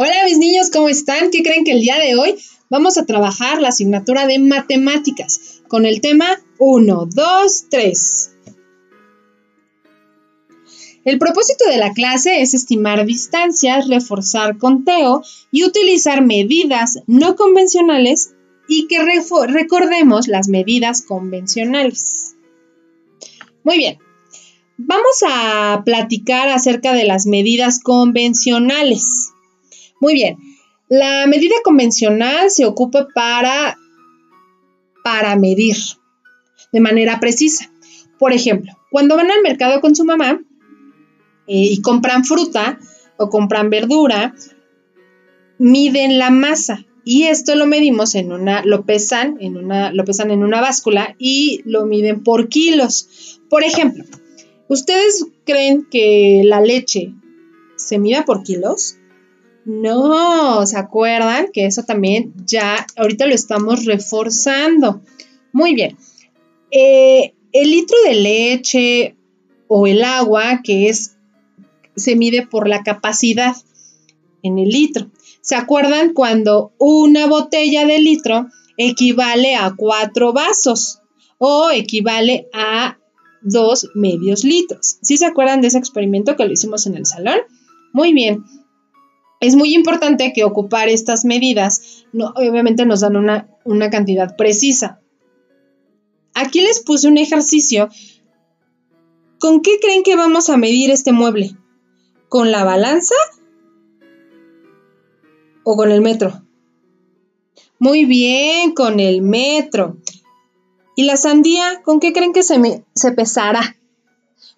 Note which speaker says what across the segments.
Speaker 1: Hola mis niños, ¿cómo están? ¿Qué creen que el día de hoy vamos a trabajar la asignatura de matemáticas con el tema 1, 2, 3? El propósito de la clase es estimar distancias, reforzar conteo y utilizar medidas no convencionales y que recordemos las medidas convencionales. Muy bien, vamos a platicar acerca de las medidas convencionales. Muy bien, la medida convencional se ocupa para, para medir de manera precisa. Por ejemplo, cuando van al mercado con su mamá eh, y compran fruta o compran verdura, miden la masa y esto lo medimos en una, lo pesan en una, lo pesan en una báscula y lo miden por kilos. Por ejemplo, ¿ustedes creen que la leche se mida por kilos? No, ¿se acuerdan? Que eso también ya ahorita lo estamos reforzando. Muy bien. Eh, el litro de leche o el agua, que es, se mide por la capacidad en el litro. ¿Se acuerdan cuando una botella de litro equivale a cuatro vasos o equivale a dos medios litros? ¿Sí se acuerdan de ese experimento que lo hicimos en el salón? Muy bien. Es muy importante que ocupar estas medidas obviamente nos dan una, cantidad precisa. Aquí les puse un ejercicio. ¿Con qué creen que vamos a medir este mueble? ¿Con la balanza o con el metro? Muy bien, con el metro. ¿Y la sandía, con qué creen que se pesará?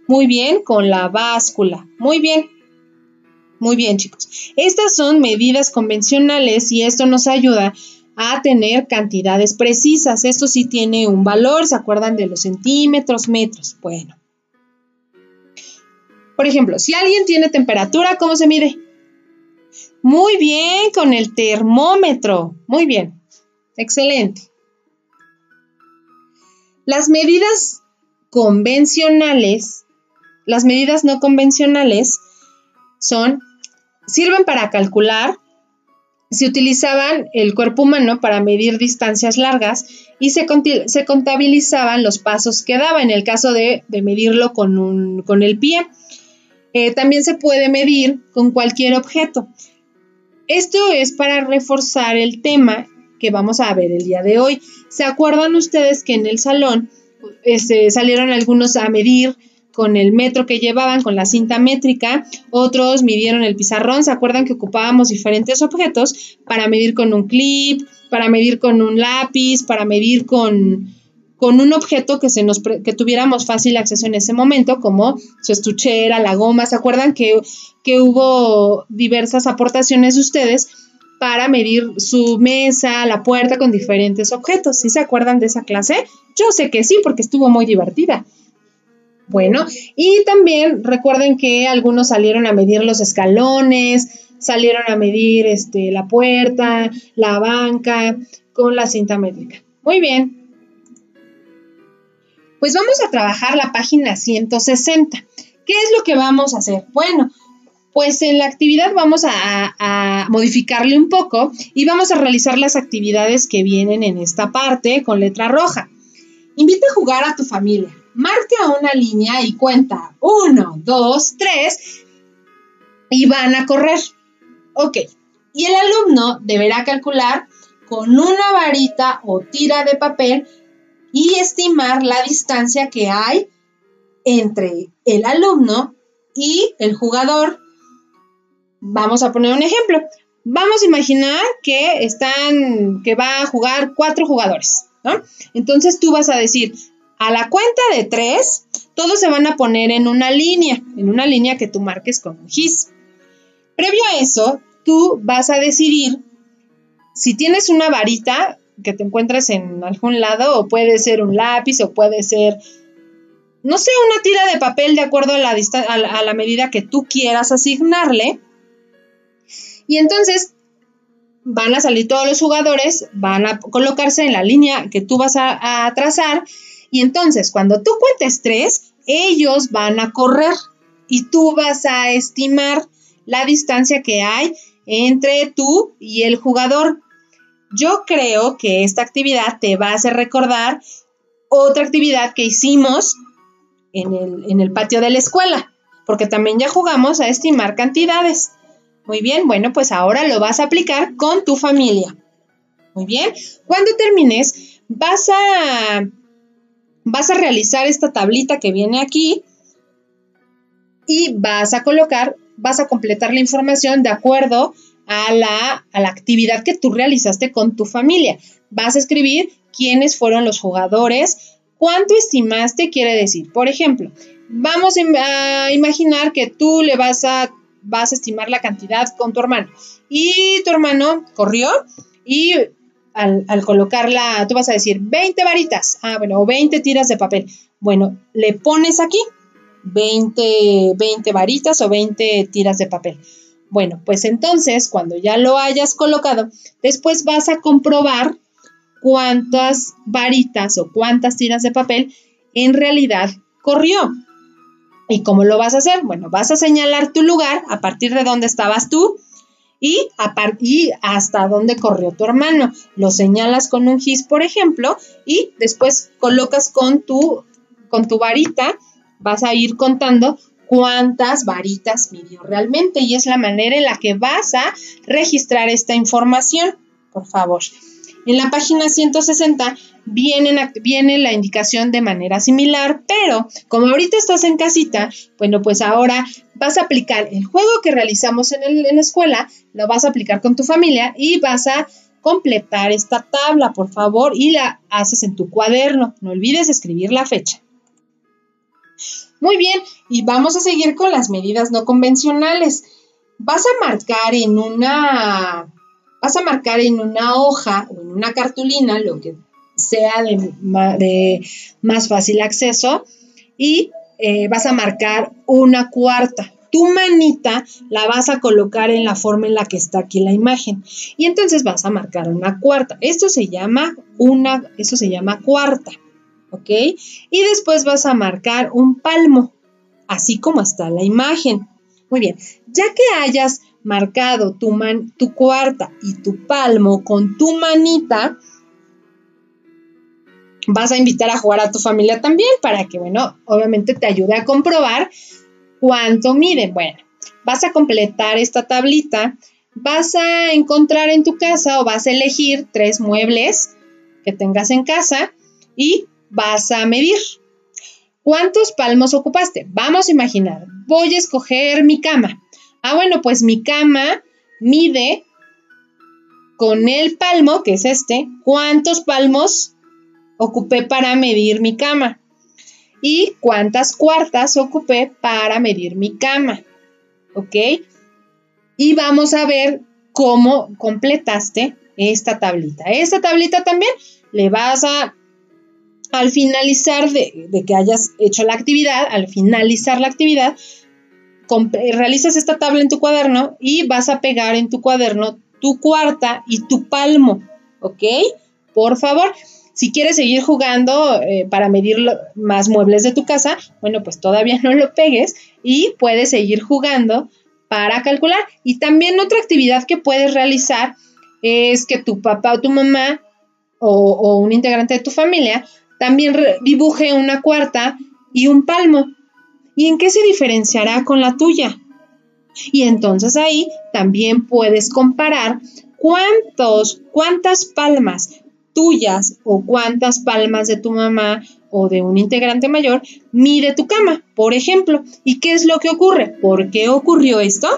Speaker 1: Muy bien, con la báscula. Muy bien. Muy bien, chicos. Estas son medidas convencionales y esto nos ayuda a tener cantidades precisas. Esto sí tiene un valor, ¿se acuerdan de los centímetros, metros? Bueno. Por ejemplo, si alguien tiene temperatura, ¿cómo se mide? Muy bien, con el termómetro. Muy bien. Excelente. Las medidas convencionales, las medidas no convencionales son, sirven para calcular, se utilizaban el cuerpo humano para medir distancias largas y se, contabilizaban los pasos que daba en el caso de, medirlo con, con, el pie. Eh, también se puede medir con cualquier objeto. Esto es para reforzar el tema que vamos a ver el día de hoy. ¿Se acuerdan ustedes que en el salón este, salieron algunos a medir con el metro que llevaban, con la cinta métrica, otros midieron el pizarrón, ¿se acuerdan que ocupábamos diferentes objetos para medir con un clip, para medir con un lápiz, para medir con, con un objeto que, se nos que tuviéramos fácil acceso en ese momento, como su estuchera, la goma, ¿se acuerdan que que hubo diversas aportaciones de ustedes para medir su mesa, la puerta con diferentes objetos. ¿Sí se acuerdan de esa clase? Yo sé que sí, porque estuvo muy divertida. Bueno, y también recuerden que algunos salieron a medir los escalones, salieron a medir este, la puerta, la banca con la cinta métrica. Muy bien. Pues vamos a trabajar la página 160. ¿Qué es lo que vamos a hacer? Bueno, pues en la actividad vamos a, modificarle un poco y vamos a realizar las actividades que vienen en esta parte con letra roja. Invita a jugar a tu familia. Marca una línea y cuenta uno, dos, tres y van a correr. Ok. Y el alumno deberá calcular con una varita o tira de papel y estimar la distancia que hay entre el alumno y el jugador Vamos a poner un ejemplo. Vamos a imaginar que están, que va a jugar cuatro jugadores, ¿no? Entonces tú vas a decir, a la cuenta de tres, todos se van a poner en una línea, en una línea que tú marques con un gis. Previo a eso, tú vas a decidir si tienes una varita que te encuentres en algún lado, o puede ser un lápiz, o puede ser, no sé, una tira de papel de acuerdo a la, a la medida que tú quieras asignarle y entonces van a salir todos los jugadores, van a colocarse en la línea que tú vas a, trazar. Y entonces, cuando tú cuentes tres, ellos van a correr y tú vas a estimar la distancia que hay entre tú y el jugador. Yo creo que esta actividad te va a hacer recordar otra actividad que hicimos en el, en el patio de la escuela, porque también ya jugamos a estimar cantidades. Muy bien, bueno, pues ahora lo vas a aplicar con tu familia. Muy bien, cuando termines, vas a, vas a realizar esta tablita que viene aquí y vas a colocar, vas a completar la información de acuerdo a la, a la actividad que tú realizaste con tu familia. Vas a escribir quiénes fueron los jugadores, cuánto estimaste quiere decir. Por ejemplo, vamos a imaginar que tú le vas a, vas a estimar la cantidad con tu hermano y tu hermano corrió y al, colocarla, tú vas a decir 20 varitas, ah, bueno, o 20 tiras de papel. Bueno, le pones aquí 20, 20 varitas o 20 tiras de papel. Bueno, pues entonces, cuando ya lo hayas colocado, después vas a comprobar cuántas varitas o cuántas tiras de papel en realidad corrió. ¿Y cómo lo vas a hacer? Bueno, vas a señalar tu lugar a partir de donde estabas tú y, y hasta dónde corrió tu hermano. Lo señalas con un gis, por ejemplo, y después colocas con tu, con tu varita, vas a ir contando cuántas varitas midió realmente y es la manera en la que vas a registrar esta información, por favor. En la página 160 viene la indicación de manera similar, pero como ahorita estás en casita, bueno, pues ahora vas a aplicar el juego que realizamos en, la escuela, lo vas a aplicar con tu familia y vas a completar esta tabla, por favor, y la haces en tu cuaderno. No olvides escribir la fecha. Muy bien, y vamos a seguir con las medidas no convencionales. Vas a marcar en una vas a marcar en una hoja o en una cartulina, lo que sea de, más fácil acceso, y eh, vas a marcar una cuarta. Tu manita la vas a colocar en la forma en la que está aquí la imagen. Y entonces vas a marcar una cuarta. Esto se llama una, esto se llama cuarta. ¿Ok? Y después vas a marcar un palmo, así como está la imagen. Muy bien, ya que hayas marcado tu, man, tu cuarta y tu palmo con tu manita, vas a invitar a jugar a tu familia también para que, bueno, obviamente te ayude a comprobar cuánto miden. Bueno, vas a completar esta tablita, vas a encontrar en tu casa o vas a elegir tres muebles que tengas en casa y vas a medir. ¿Cuántos palmos ocupaste? Vamos a imaginar, voy a escoger mi cama. Ah, bueno, pues mi cama mide con el palmo, que es este, cuántos palmos ocupé para medir mi cama y cuántas cuartas ocupé para medir mi cama. ¿Ok? Y vamos a ver cómo completaste esta tablita. Esta tablita también le vas a, al finalizar de, que hayas hecho la actividad, al finalizar la actividad, realizas esta tabla en tu cuaderno y vas a pegar en tu cuaderno tu cuarta y tu palmo, ¿ok? Por favor, si quieres seguir jugando eh, para medir más muebles de tu casa, bueno, pues todavía no lo pegues y puedes seguir jugando para calcular. Y también otra actividad que puedes realizar es que tu papá o tu mamá o, o un integrante de tu familia también dibuje una cuarta y un palmo. ¿Y en qué se diferenciará con la tuya? Y entonces ahí también puedes comparar cuántos, cuántas palmas tuyas o cuántas palmas de tu mamá o de un integrante mayor mide tu cama, por ejemplo. ¿Y qué es lo que ocurre? ¿Por qué ocurrió esto?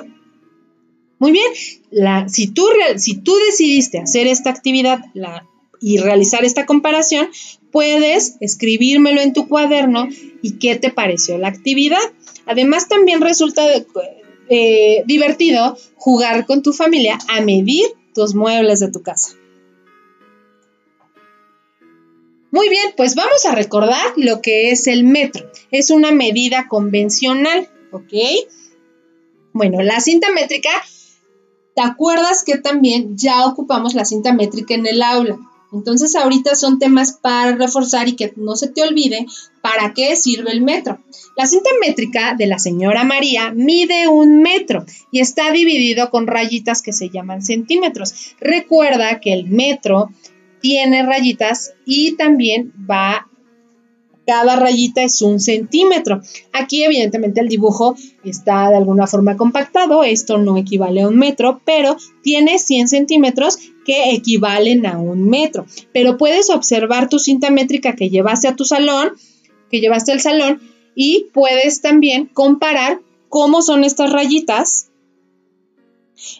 Speaker 1: Muy bien, la, si, tú, si tú decidiste hacer esta actividad y realizar esta comparación, puedes escribírmelo en tu cuaderno y qué te pareció la actividad. Además, también resulta eh, divertido jugar con tu familia a medir tus muebles de tu casa. Muy bien, pues vamos a recordar lo que es el metro. Es una medida convencional, ¿ok? Bueno, la cinta métrica, ¿te acuerdas que también ya ocupamos la cinta métrica en el aula? Entonces ahorita son temas para reforzar y que no se te olvide para qué sirve el metro. La cinta métrica de la señora María mide un metro y está dividido con rayitas que se llaman centímetros. Recuerda que el metro tiene rayitas y también va cada rayita es un centímetro. Aquí evidentemente el dibujo está de alguna forma compactado, esto no equivale a un metro, pero tiene 100 centímetros que equivalen a un metro. Pero puedes observar tu cinta métrica que llevaste a tu salón, que llevaste al salón, y puedes también comparar cómo son estas rayitas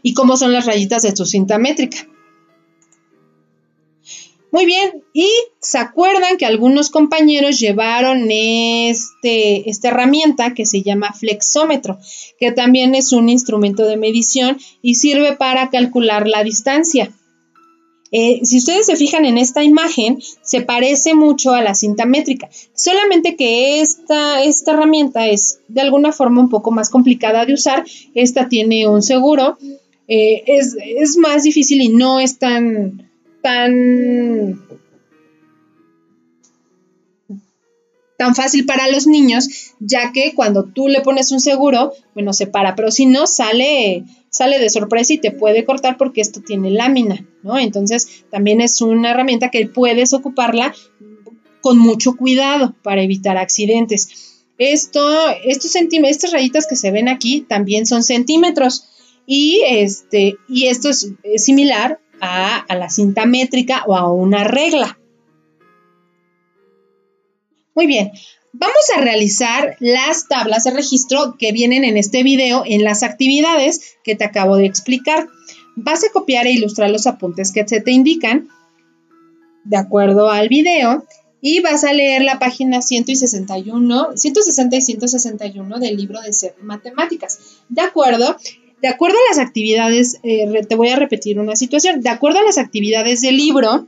Speaker 1: y cómo son las rayitas de tu cinta métrica. Muy bien, y se acuerdan que algunos compañeros llevaron este, esta herramienta que se llama flexómetro, que también es un instrumento de medición y sirve para calcular la distancia. Eh, si ustedes se fijan en esta imagen, se parece mucho a la cinta métrica, solamente que esta, esta herramienta es de alguna forma un poco más complicada de usar. Esta tiene un seguro, eh, es, es más difícil y no es tan tan, tan fácil para los niños, ya que cuando tú le pones un seguro, bueno, se para, pero si no, sale, sale de sorpresa y te puede cortar porque esto tiene lámina, ¿no? Entonces, también es una herramienta que puedes ocuparla con mucho cuidado para evitar accidentes. Esto, estos estas rayitas que se ven aquí también son centímetros y este, y esto es similar a, la cinta métrica o a una regla. Muy bien, vamos a realizar las tablas de registro que vienen en este video en las actividades que te acabo de explicar. Vas a copiar e ilustrar los apuntes que se te indican de acuerdo al video y vas a leer la página 161, 160 y 161 del libro de matemáticas. ¿De acuerdo? De acuerdo a las actividades, eh, te voy a repetir una situación, de acuerdo a las actividades del libro,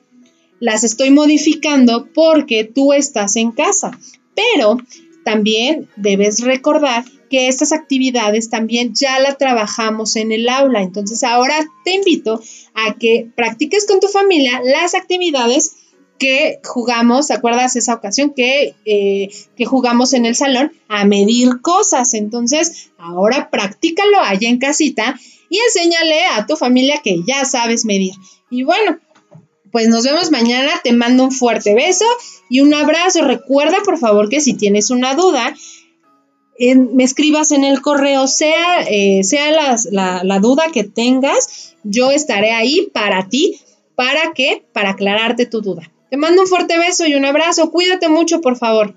Speaker 1: las estoy modificando porque tú estás en casa, pero también debes recordar que estas actividades también ya las trabajamos en el aula. Entonces ahora te invito a que practiques con tu familia las actividades que jugamos, ¿te acuerdas esa ocasión que, eh, que jugamos en el salón a medir cosas? Entonces, ahora practícalo allá en casita y enséñale a tu familia que ya sabes medir. Y bueno, pues nos vemos mañana, te mando un fuerte beso y un abrazo. Recuerda, por favor, que si tienes una duda, me escribas en el correo, sea, eh, sea la, la duda que tengas, yo estaré ahí para ti. ¿Para qué? Para aclararte tu duda. Te mando un fuerte beso y un abrazo. Cuídate mucho, por favor.